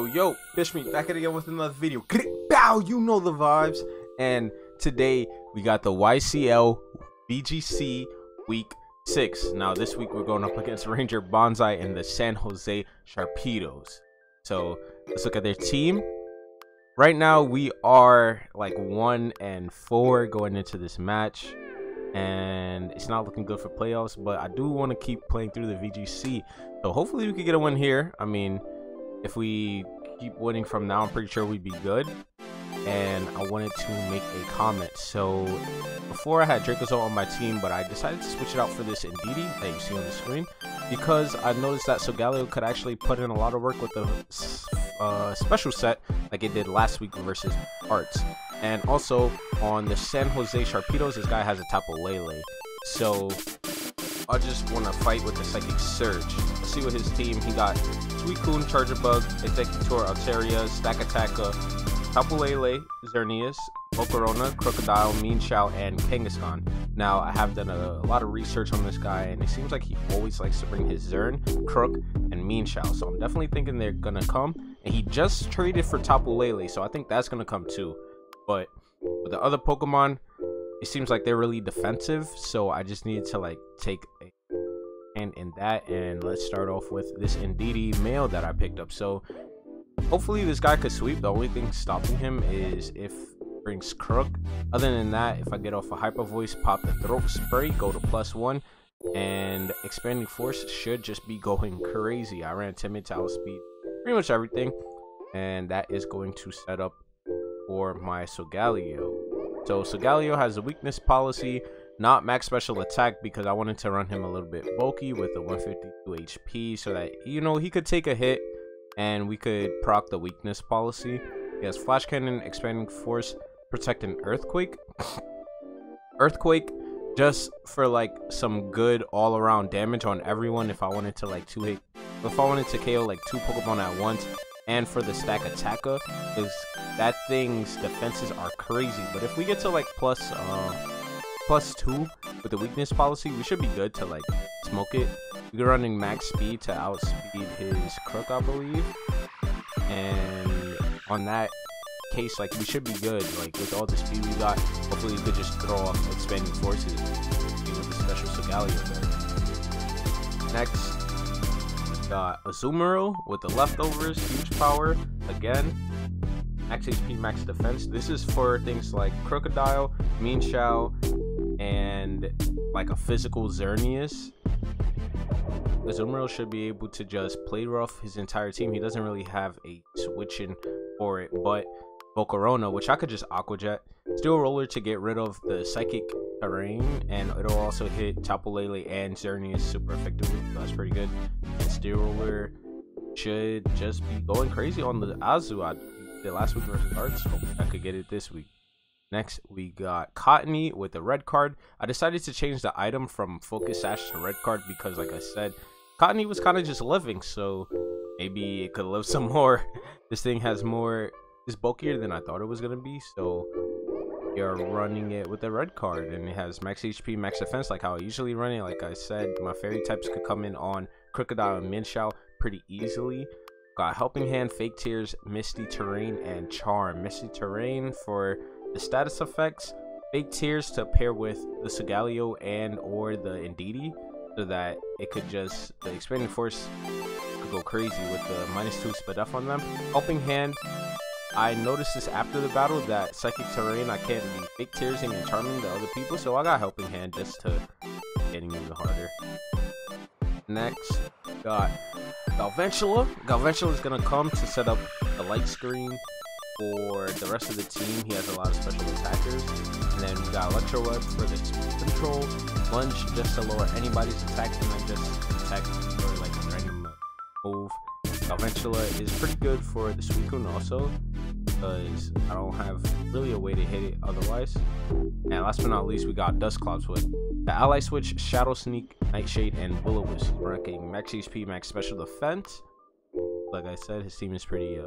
Yo, yo, Bishmii back at it again with another video. Bow, you know the vibes. And today we got the YCL VGC Week 6. Now, this week we're going up against Ragerbonsai and the San Jose Sharpedoes. So, let's look at their team. Right now, we are like 1 and 4 going into this match. And it's not looking good for playoffs, but I do want to keep playing through the VGC. So, hopefully, we could get a win here. I mean, if we keep winning from now, I'm pretty sure we'd be good. And I wanted to make a comment. So before I had Dracozolt on my team, but I decided to switch it out for this Indeedee that you see on the screen because I noticed that Solgaleo could actually put in a lot of work with the uh, special set like it did last week versus Arts. And also on the San Jose Sharpedoes, this guy has a Tapu Lele. So I just want to fight with the Psychic Surge. Let's see what his team, he got Suicune, Charjabug, Exeggutor, Altaria, Stakataka, Tapu Lele, Xerneas, Volcarona, Mean Mienshao, and Kangaskhan. Now, I have done a, a, lot of research on this guy, and it seems like he always likes to bring his Zern, Crook, and Mienshao. So I'm definitely thinking they're gonna come. And he just traded for Tapu Lele, so I think that's gonna come too. But with the other Pokemon, it seems like they're really defensive, so I just needed to like take a in that. And let's start off with this Indeedee male that I picked up. So hopefully this guy could sweep. The only thing stopping him is if brings Crook. Other than that, if I get off a Hyper Voice, pop the Throat Spray, go to plus one, and Expanding Force should just be going crazy. I ran Timid to outspeed pretty much everything, and that is going to set up for my Solgaleo. So Solgaleo has a weakness policy, not max special attack because I wanted to run him a little bit bulky with a 152 HP so that, you know, he could take a hit and we could proc the weakness policy. He has Flash Cannon, Expanding Force, Protect an Earthquake. Earthquake just for like some good all around damage on everyone if I wanted to like two hit if I wanted to KO like two Pokemon at once and for the Stakataka because that thing's defenses are crazy. But if we get to like plus uh plus two with the weakness policy, we should be good to like smoke it. We're running max speed to outspeed his Crook, I believe. And on that case, like we should be good. Like with all the speed we got, hopefully we could just throw off expanding forces with the special Solgaleo there. Next, got Azumarill with the leftovers, huge power again. Max HP, max defense. This is for things like Krookodile, Mean Mienshao, and like a physical Xerneas. Azumarill should be able to just play rough his entire team. He doesn't really have a switching for it, but Volcarona, which I could just Aqua Jet. Steel Roller to get rid of the Psychic terrain, and it'll also hit Tapu Lele and Xerneas super effectively. That's pretty good. And Steel Roller should just be going crazy on the Azu. I did last week versus Arts. Hope I could get it this week. Next, we got Cottonee with a red card. I decided to change the item from Focus Sash to red card because, like I said, Cottonee was kind of just living, so maybe it could live some more. this thing has more is bulkier than I thought it was gonna be, so you're running it with a red card and it has max HP, max defense like how I usually run it. Like I said, my fairy types could come in on Krookodile and Mienshao pretty easily. Got Helping Hand, Fake Tears, Misty Terrain, and Charm. Misty Terrain for the status effects, Fake Tears to pair with the Solgaleo and or the Indeedee so that it could just, the Expanding Force could go crazy with the minus 2 speed up on them. Helping Hand I noticed this after the battle that Psychic Terrain I can't be fake tearsing and charming the other people, so I got Helping Hand just to getting even harder. Next, got Galvantula. Galvantula is gonna come to set up the light screen for the rest of the team. He has a lot of special attackers. And then we got Electro Web for the control, Lunge just to lower anybody's attack, and then just attack for like a random move. Galvantula is pretty good for the Suicune also, because I don't have really a way to hit it otherwise. And last but not least, we got Dusclops with the Ally Switch, Shadow Sneak, Nightshade, and Will-O-Wisp. Ranking max HP, max special defense. Like I said, his team is pretty uh,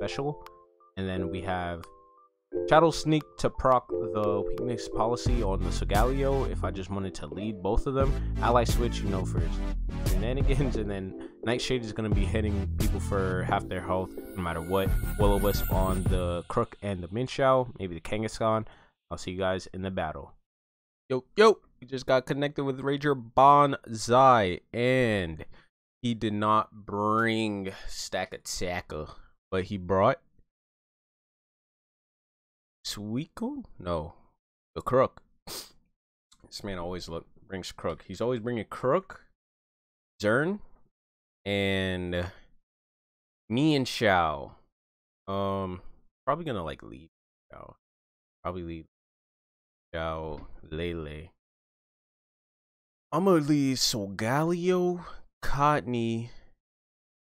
special. And then we have Shadow Sneak to proc the weakness policy on the Solgaleo if I just wanted to lead both of them. Ally Switch, you know, for shenanigans, and then Nightshade is gonna be hitting people for half their health, no matter what. Will-O-Wisp on the Crook and the Mienshao, maybe the Kangaskhan. I'll see you guys in the battle. Yo, yo, we just got connected with Ragerbonsai, and he did not bring Stakataka, but he brought Suicune? No, the Crook. This man always look brings Crook. He's always bringing Crook, Zern, and Mienshao. Um, probably gonna like leave Shao. Probably leave Shao Lele. I'm gonna leave Solgaleo, Cottonee.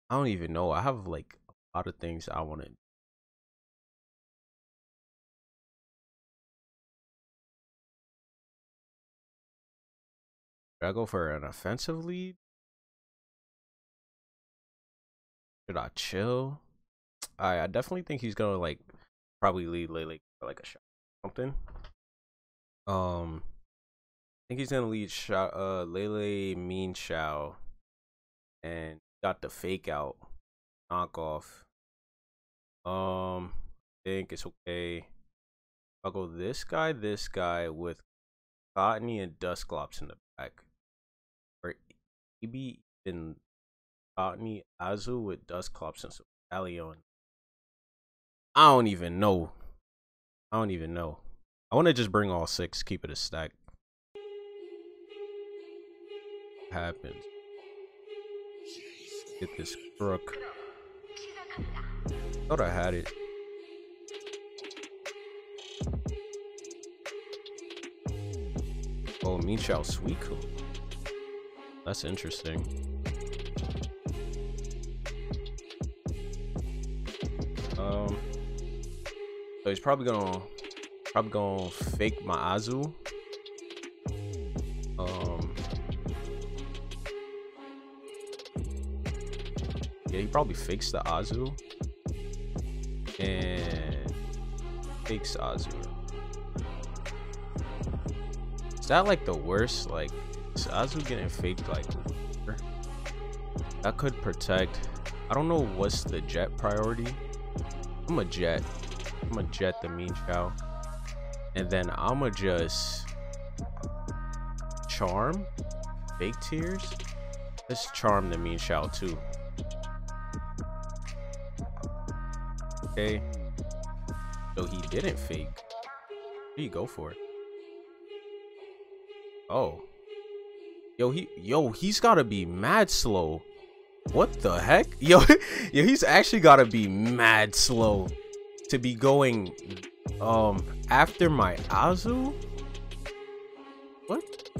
I don't even know. I have like lot of things I want to Should I go for an offensive lead? Should I chill? I I definitely think he's gonna like probably lead Lele for like a shot something. Um I think he's gonna lead shot uh Lele Mienshao and got the fake out knockoff. Um I think it's okay. I'll go this guy, this guy with Cottonee and Dusclops in the back Or maybe in Botany Azu with Dusclops and Allion. I don't even know. I don't even know. I want to just bring all six, keep it a stack. Happens. Get this crook. Thought I had it. Oh, Mienshao Suicune. That's interesting. Um, so he's probably gonna probably gonna fake my Azu. Um, yeah, he probably fakes the Azu and fakes Azu. Is that like the worst? Like so Azu getting faked like that could protect. I don't know what's the jet priority. I'm a jet. I'm a jet the mean Mienshao. And then I'ma just charm fake tears. Let's charm the Mienshao too. Okay. So he didn't fake. You go for? It. Oh. Yo, he yo, he's gotta be mad slow. What the heck? Yo, yo, he's actually gotta be mad slow to be going um after my Azu? What?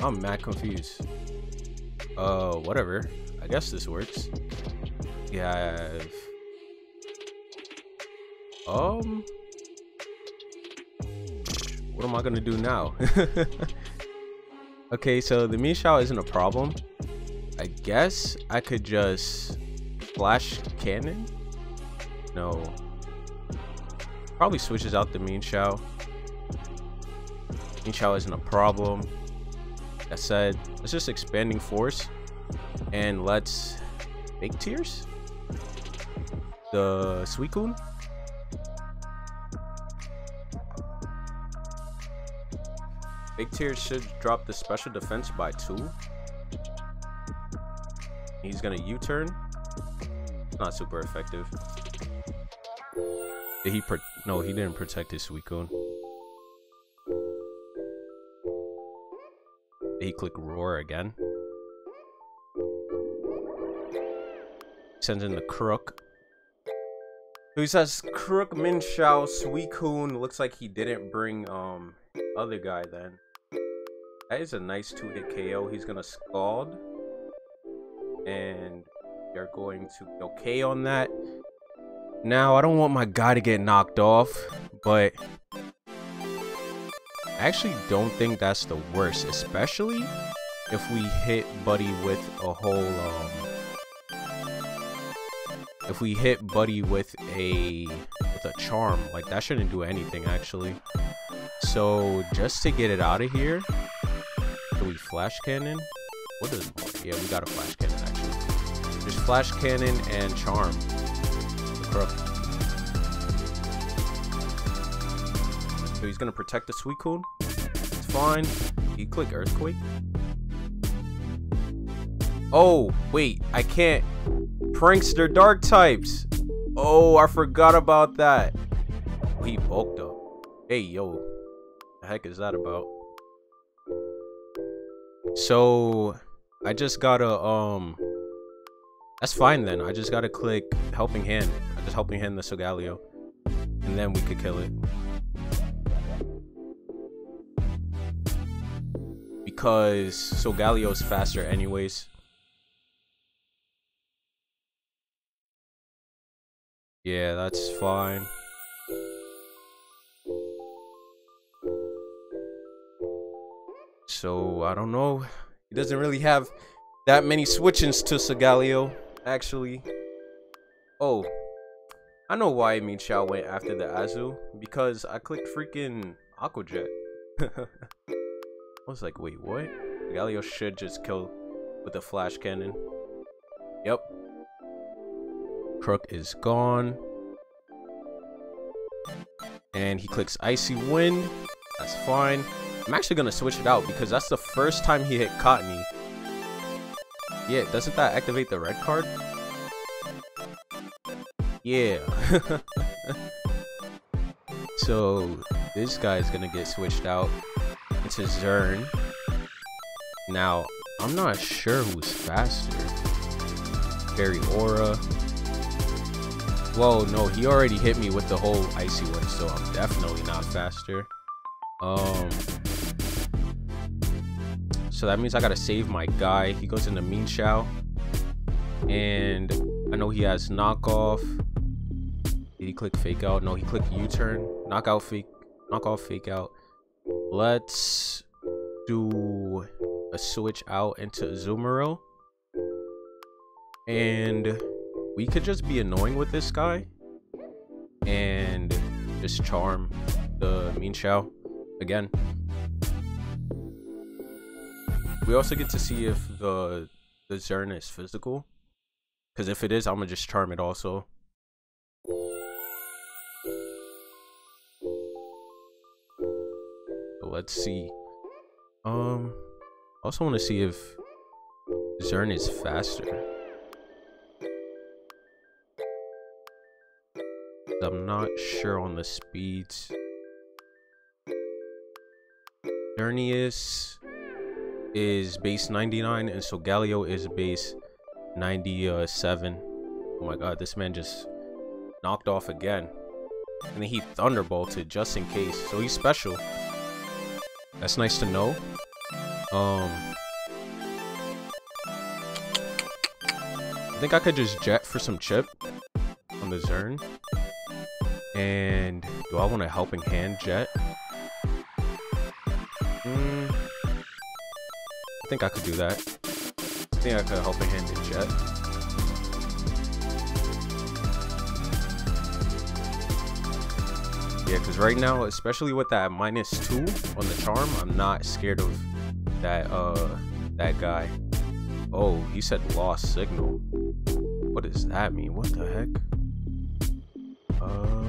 I'm mad confused. Uh whatever. I guess this works. Yeah. Um what am I gonna do now? Okay, so the Mienshao isn't a problem. I guess I could just flash cannon. No. Probably switches out the Mienshao. Mienshao isn't a problem. That said, let's just expanding force and let's make tears. The Suicune. Big tier should drop the special defense by two. He's gonna U-turn. Not super effective. Did he no, he didn't protect his Suicune. Did he click Roar again? Sends in the Crook. He says Crook Mienshao Suicune. Looks like he didn't bring um other guy then. That is a nice two-hit KO. He's gonna Scald. And you're going to okay on that. Now, I don't want my guy to get knocked off, but I actually don't think that's the worst, especially if we hit Buddy with a whole, um, if we hit Buddy with a, with a charm, like that shouldn't do anything actually. So just to get it out of here, do we flash cannon? what is more? Yeah, we got a flash cannon actually. There's flash cannon and charm. The crook. So he's gonna protect the sweet Suicune. It's fine. He click earthquake. Oh, wait, I can't. Prankster dark types. Oh, I forgot about that. He bulked up. Hey, yo. The heck is that about? So, I just gotta, um... That's fine then. I just gotta click Helping Hand. I just Helping Hand the Solgaleo. And then we could kill it. Because Solgaleo's faster anyways. Yeah, that's fine. So, I don't know. He doesn't really have that many switchings to Solgaleo, actually. Oh, I know why Mienshao went after the Azu. Because I clicked freaking Aqua Jet. I was like, wait, what? Galio should just kill with a flash cannon. Yep, Crook is gone. And he clicks Icy Wind. That's fine. I'm actually to switch it out because that's the first time he hit Cottonee. Yeah, doesn't that activate the red card? Yeah. so, this guy's to get switched out into Zern. Now, I'm not sure who's faster. Fairy Aura. Whoa, no, he already hit me with the whole icy one, so I'm definitely not faster. Um, so that means I gotta save my guy. He goes into Mienshao. And I know he has knockoff. Did he click fake out? No, he clicked U-turn. Knockout fake knockoff fake out. Let's do a switch out into Azumarill. And we could just be annoying with this guy and just charm the Mienshao again. We also get to see if the the Zern is physical. Because if it is, I'm going to just charm it also. So let's see. Um, also want to see if Zern is faster. I'm not sure on the speeds. Xerneas is base 99 and Solgaleo is base 97. Oh my god, this man just knocked off again. And then he thunderbolted just in case. So he's special. That's nice to know. Um I think I could just jet for some chip on the Zern. And do I want a helping hand jet? Mm, think I could do that. I think I could help a hand in jet. Yeah, because right now, especially with that minus two on the charm, I'm not scared of that uh that guy. Oh, he said lost signal. What does that mean? What the heck? Uh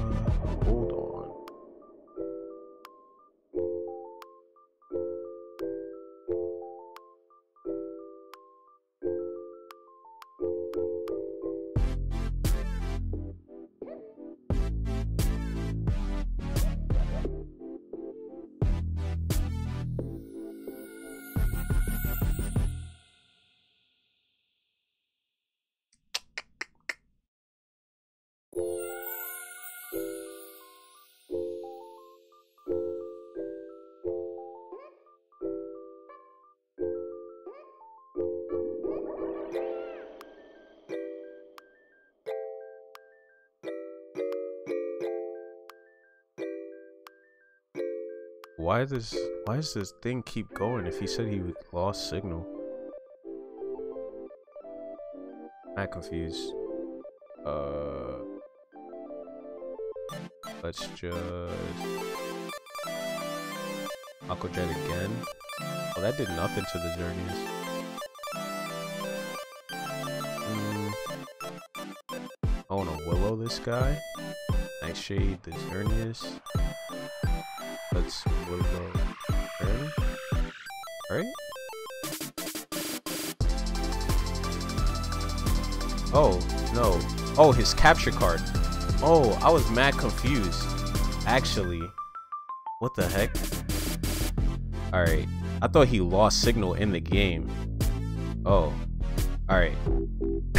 why does why does this thing keep going if he said he lost signal? I'm confused. Uh let's just Aqua Jet again. Well, that did nothing to the journeys. Hmm. I wanna willow this guy. Nightshade the Xerneas. Let's go. Alright. Oh, no. Oh, his capture card. Oh, I was mad confused. Actually. What the heck? Alright. I thought he lost signal in the game. Oh. Alright.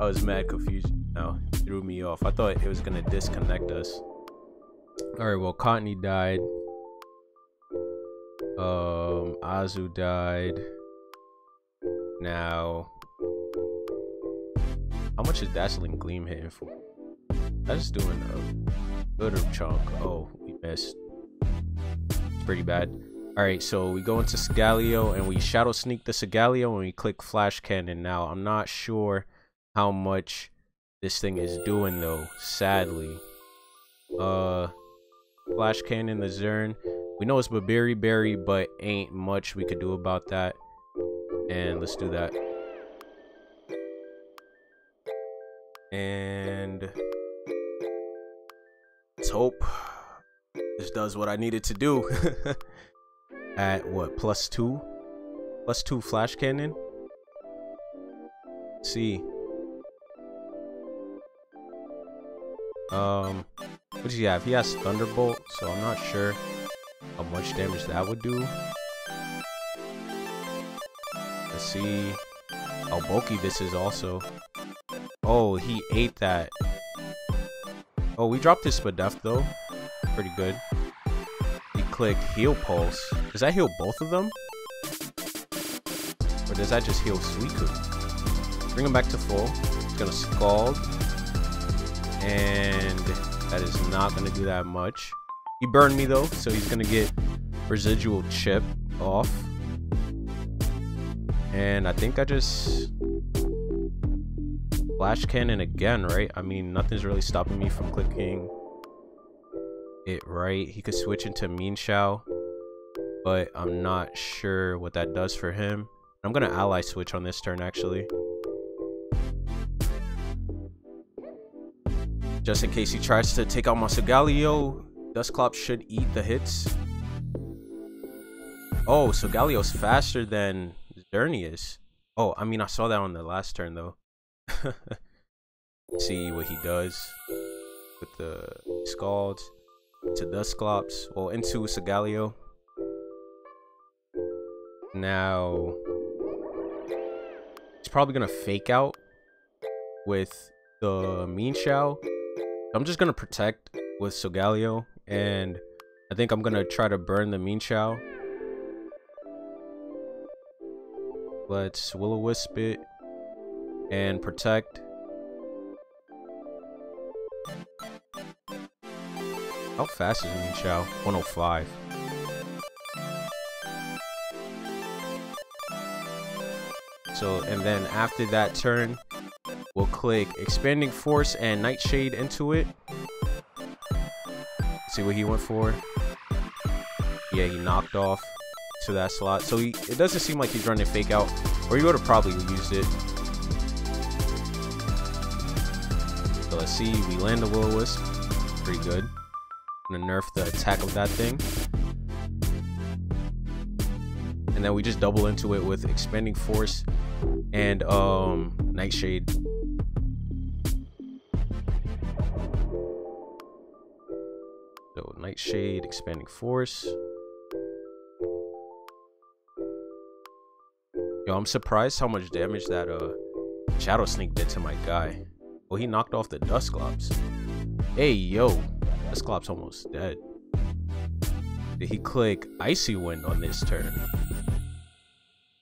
I was mad confused. No, threw me off. I thought it was gonna disconnect us. Alright, well Cottonee died. Um Azu died. Now how much is Dazzling Gleam hitting for? That's doing a good chunk. Oh, we missed. It's pretty bad. Alright, so we go into Solgaleo and we Shadow Sneak the Solgaleo and we click Flash Cannon. Now, I'm not sure how much this thing is doing though, sadly. Uh, Flash Cannon, the Zern. We know it's Babiri Berry, but ain't much we could do about that. And let's do that. And let's hope this does what I needed to do. At what, plus two? Plus two flash cannon? Let's see. Um, what does he have? He has Thunderbolt, so I'm not sure how much damage that would do. Let's see how bulky this is also. Oh, he ate that. Oh, we dropped his Spadef though. Pretty good. He clicked Heal Pulse. Does that heal both of them? Or does that just heal Suicune? Bring him back to full. He's gonna Scald. And that is not gonna do that much. He burned me though, so he's gonna get residual chip off. And I think I just flash cannon again, right? I mean, nothing's really stopping me from clicking it right. He could switch into Mienshao, but I'm not sure what that does for him. I'm gonna ally switch on this turn actually. Just in case he tries to take out my Solgaleo, Dusclops should eat the hits. Oh, so Galio's faster than Xerneas. Oh, I mean, I saw that on the last turn though. See what he does with the Scalds to Dusclops, well, into Solgaleo. Now, he's probably gonna fake out with the Mienshao. I'm just gonna protect with Solgaleo, and I think I'm gonna try to burn the Mienshao. Let's Will-O-Wisp it and protect. How fast is Mienshao? 105. So, and then after that turn, we'll click Expanding Force and Nightshade into it. See what he went for. Yeah, he knocked off to that slot. So he, it doesn't seem like he's running Fake Out. Or he would have probably used it. So let's see, we land the Will-O-Wisp. Pretty good. Gonna nerf the attack of that thing. And then we just double into it with Expanding Force and um, Nightshade. So Nightshade, Expanding Force. Yo, I'm surprised how much damage that uh Shadow Sneak did to my guy. Well, he knocked off the Dusclops. Hey, yo. Dusclops almost dead. Did he click Icy Wind on this turn?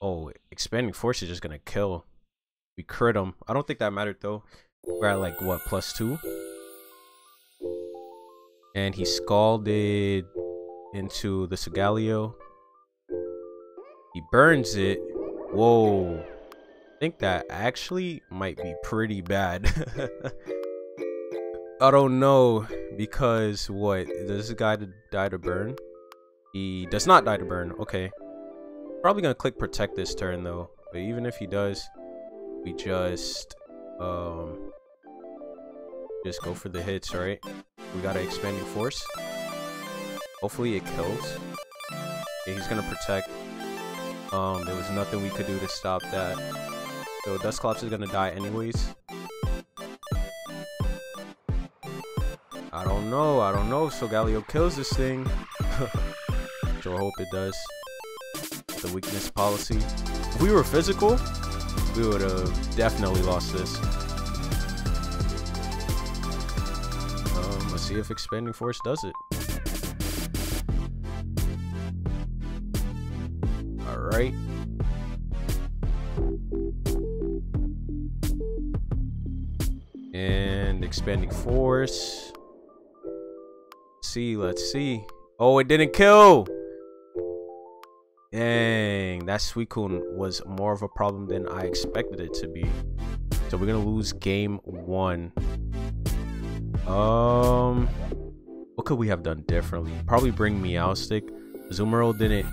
Oh, Expanding Force is just gonna kill. We crit him. I don't think that mattered though. We're at like, what, plus two? And he scalded into the Solgaleo. He burns it. Whoa I think that actually might be pretty bad. I don't know because what does this guy die to burn? He does not die to burn. Okay, probably gonna click protect this turn though. But even if he does, we just um just go for the hits, right? We got an expanding force. Hopefully it kills. Yeah, he's gonna protect. Um, there was nothing we could do to stop that. So Dusclops is gonna die anyways. I don't know. I don't know if Solgaleo kills this thing. sure hope it does. The weakness policy. If we were physical, we would have definitely lost this. Let's see if expanding force does it. Alright. And expanding force. Let's see, let's see. Oh, it didn't kill. Dang, that Suicune was more of a problem than I expected it to be. So we're gonna lose game one. Um, what could we have done differently? Probably bring Meowstic. Azumarill didn't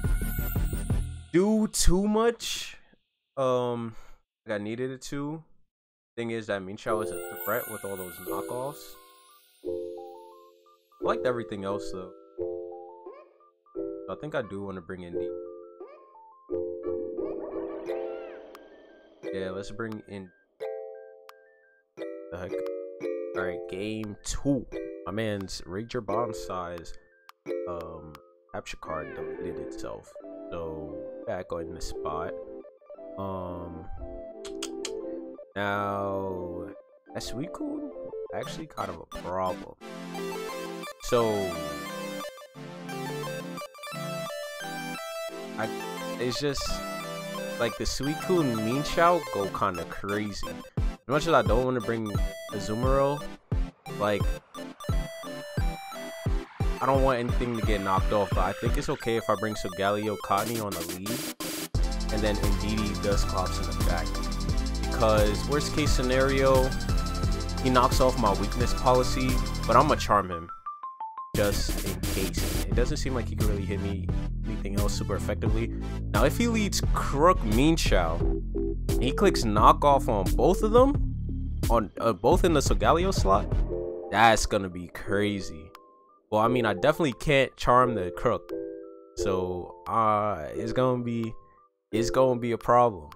do too much. Um, like I needed it to. Thing is that Mienshao is a threat with all those knockoffs. I liked everything else though. I think I do want to bring in the. Yeah, let's bring in. The heck. All right, game two. My man's Ragerbonsai's um capture card deleted itself. So back on the spot. Um now that's cool. actually kind of a problem. So I it's just like the Suicune Mienshao go kind of crazy. As much as I don't want to bring Azumarill, like I don't want anything to get knocked off, but I think it's okay if I bring Solgaleo Cottonee on the lead, and then Indeedee Dusclops in the back. Because worst case scenario, he knocks off my weakness policy, but I'm gonna charm him just in case. It doesn't seem like he can really hit me anything else super effectively. Now, if he leads Crook Mean Mienshao, he clicks knockoff on both of them, on uh, both in the Solgaleo slot, that's gonna be crazy. Well, I mean, I definitely can't charm the crook. So, uh, it's gonna be, it's gonna be a problem.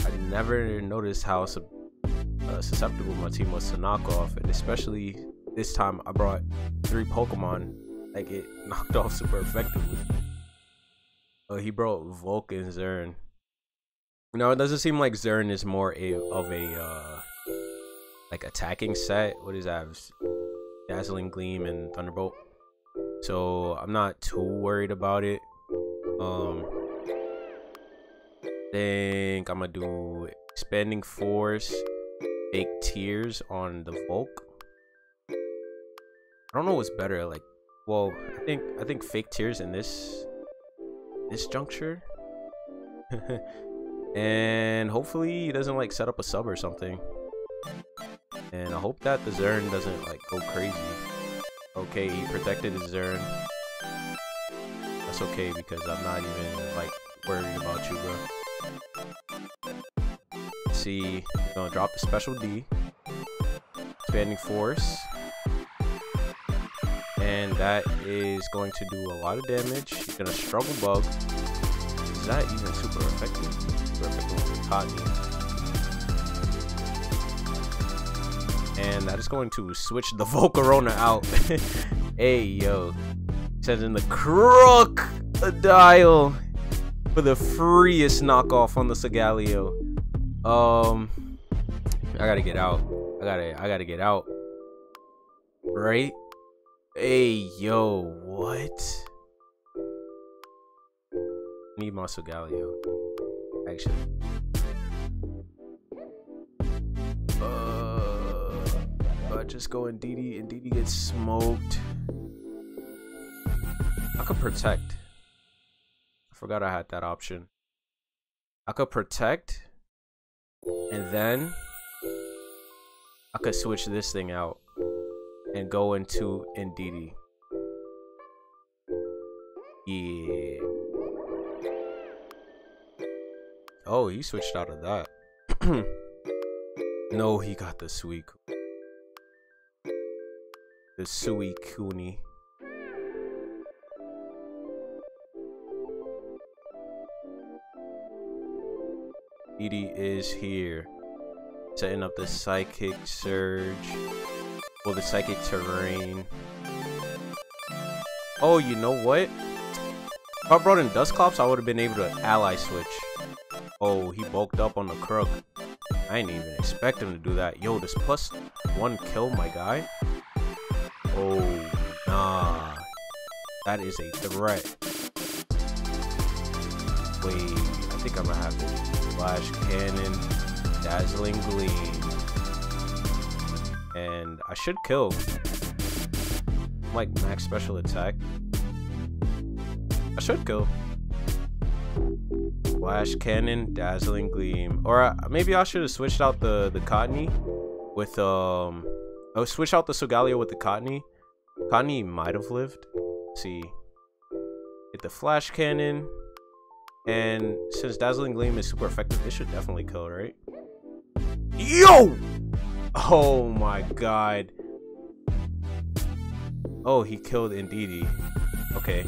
I never noticed how uh, susceptible my team was to knockoff, and especially this time I brought three Pokemon that get knocked off super effectively. Uh, he brought Vulcan Zern. No, it doesn't seem like Zern is more a, of a uh, like attacking set. What is that? Dazzling Gleam and Thunderbolt. So I'm not too worried about it. Um, think I'm gonna do Expanding Force, Fake Tears on the Volk. I don't know what's better, like, well, I think I think Fake Tears in this this juncture. and hopefully he doesn't like set up a sub or something. And I hope that the Zern doesn't like go crazy. Okay, he protected his Zern. That's okay because I'm not even like worried about you, bro. Let's see, gonna drop the special D. Expanding force. And that is going to do a lot of damage. He's gonna struggle bug. Is that even super effective? Cottonee. and that is going to switch the Volcarona out. hey, yo. Sending the crook a dial for the freest knockoff on the Solgaleo. Um, I gotta get out. I gotta, I gotta get out. Right? Hey, yo, what? Need my Solgaleo. Actually. Uh, just go in DD And DD gets smoked. I could protect. I forgot I had that option. I could protect. And then I could switch this thing out and go into Indeedee. Yeah. Oh, he switched out of that. No, he got the Sui. The Sui Kuni. Edie is here. Setting up the Psychic Surge. Well, the Psychic Terrain. Oh, you know what? If I brought in Dust Dusclops, I would have been able to ally switch. Oh, he bulked up on the crook. I didn't even expect him to do that. Yo, this plus one kill my guy? Oh, nah. That is a threat. Wait, I think I'm gonna have to flash cannon, dazzling gleam, and I should kill. Like max special attack. I should kill. Flash Cannon, Dazzling Gleam. Or uh, maybe I should have switched out the, the Cottonee with, um... I would switch out the Solgaleo with the Cottonee. Cottonee might have lived. Let's see. Hit the Flash Cannon. And since Dazzling Gleam is super effective, it should definitely kill, right? Yo! Oh my god. Oh, he killed Indeedee. Okay.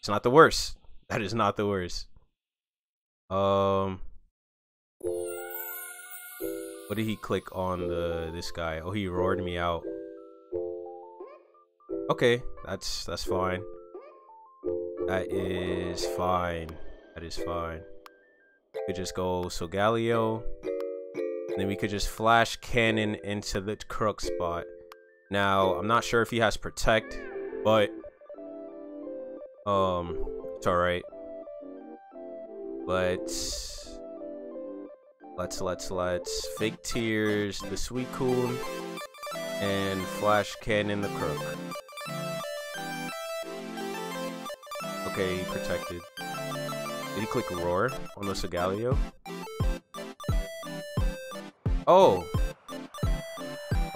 It's not the worst. That is not the worst. Um, what did he click on the this guy? Oh, he roared me out. Okay, that's that's fine. That is fine. That is fine. We could just go Solgaleo. Then we could just flash cannon into the crook spot. Now, I'm not sure if he has protect, but um, it's alright. Let's let's let's let's fake tears, the Suicune, and flash cannon the crook. Okay, protected. Did he click roar on the Solgaleo? Oh.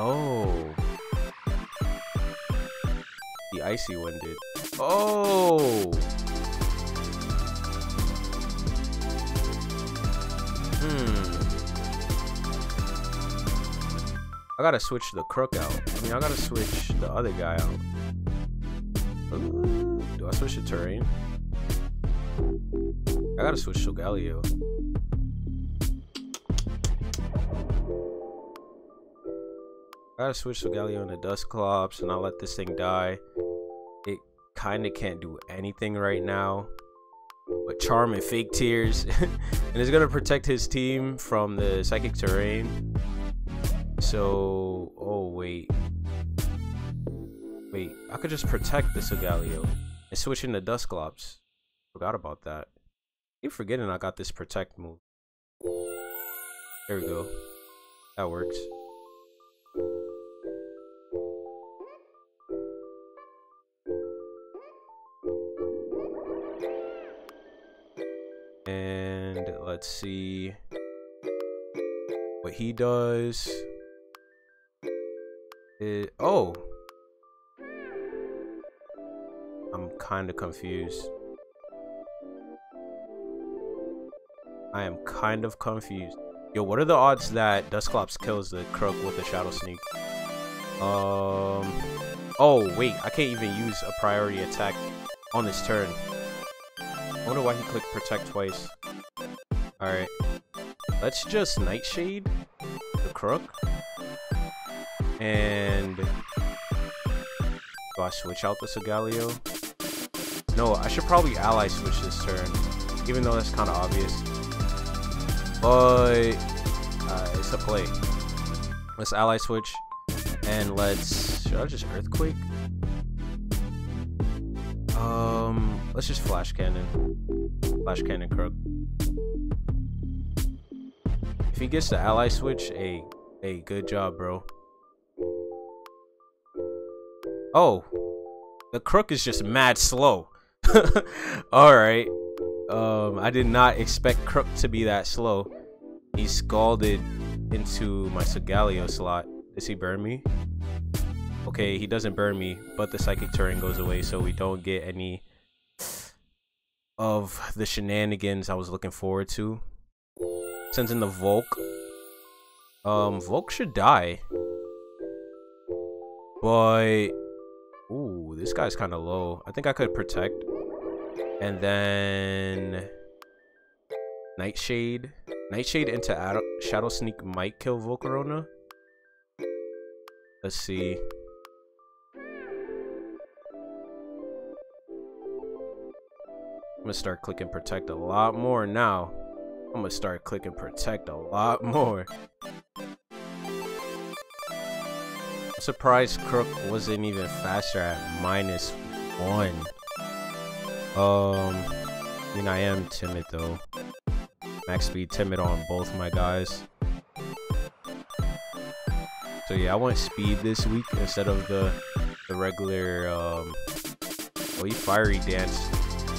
Oh. The icy one did. Oh. Hmm. I gotta switch the crook out. I mean, I gotta switch the other guy out. Do I switch the terrain? I gotta switch Solgaleo. I gotta switch Solgaleo into Dusclops and not let this thing die. It kinda can't do anything right now but charm and fake tears and it's gonna protect his team from the psychic terrain. So oh wait. Wait i could just protect the Solgaleo and switch into dusclops. Forgot about that. Keep forgetting i got this protect move. There we go. That works let's see what he does. It, oh. I'm kind of confused. I am kind of confused. Yo, what are the odds that Dusclops kills the Croak with the Shadow Sneak? Um. Oh, wait. I can't even use a priority attack on this turn. I wonder why he clicked protect twice. Alright. Let's just Nightshade the Crook. And do I switch out the Solgaleo? No, I should probably ally switch this turn. Even though that's kinda obvious. But uh, it's a play. Let's ally switch. And let's should I just earthquake? Um, let's just flash cannon. Flash cannon crook. He gets the ally switch, a a good job, bro. Oh, the crook is just mad slow. All right. Um, I did not expect crook to be that slow. He scalded into my Solgaleo slot. Does he burn me? Okay, he doesn't burn me, but the psychic terrain goes away, so we don't get any of the shenanigans I was looking forward to. Sends in the Volk. Um, Volk should die. But... Ooh, this guy's kind of low. I think I could protect. And then... Nightshade. Nightshade into Ad Shadow Sneak might kill Volcarona. Let's see. I'm gonna start clicking protect a lot more now. I'm gonna start clicking protect a lot more. I'm surprised Crook wasn't even faster at minus one. Um, I mean, I am timid though. Max speed timid on both my guys. So yeah, I want speed this week instead of the the regular um oh fiery dance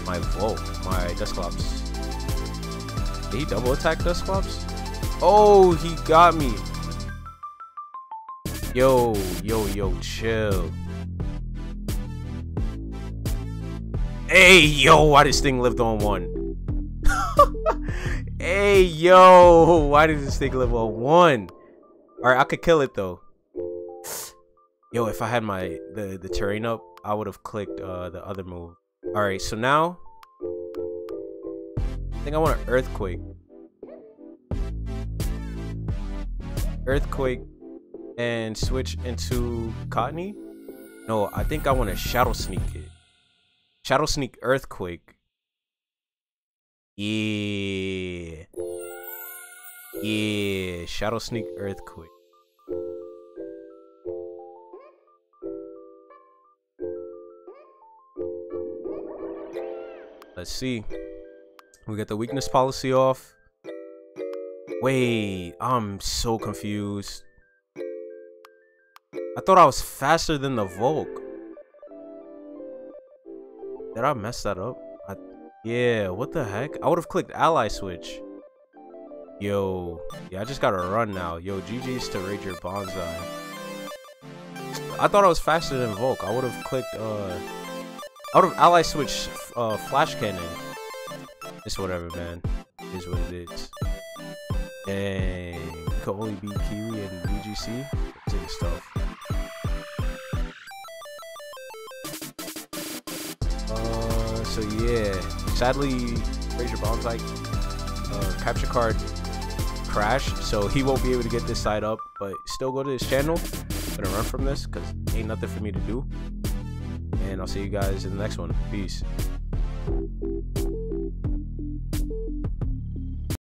my Volt, my Dusclops. Did he double attack Dusclops? Oh, he got me. Yo, yo, yo, chill. Hey, yo, why this thing lived on one? hey, yo, why did this thing live on one? Alright, I could kill it though. Yo, if I had my the, the terrain up, I would have clicked uh, the other move. Alright, so now I think I want an earthquake. Earthquake and switch into Cottonee? No, I think I want to shadow sneak it. Shadow sneak earthquake. Yeah. Yeah, shadow sneak earthquake. Let's see. We get the weakness policy off. Wait, I'm so confused. I thought I was faster than the Volk. Did I mess that up? I, yeah, what the heck? I would have clicked ally switch. Yo, yeah, I just gotta run now. Yo, GG's to Ragerbonsai. I thought I was faster than Volk. I would have clicked, uh, out of ally switch uh, flash cannon. It's whatever, man. It is what it is. Dang. Could only beat Kiwi and VGC. Take stuff. Uh, so yeah. Sadly, Ragerbonsai uh, capture card crashed, so he won't be able to get this side up. But still go to his channel. I'm gonna run from this because ain't nothing for me to do and I'll see you guys in the next one. Peace.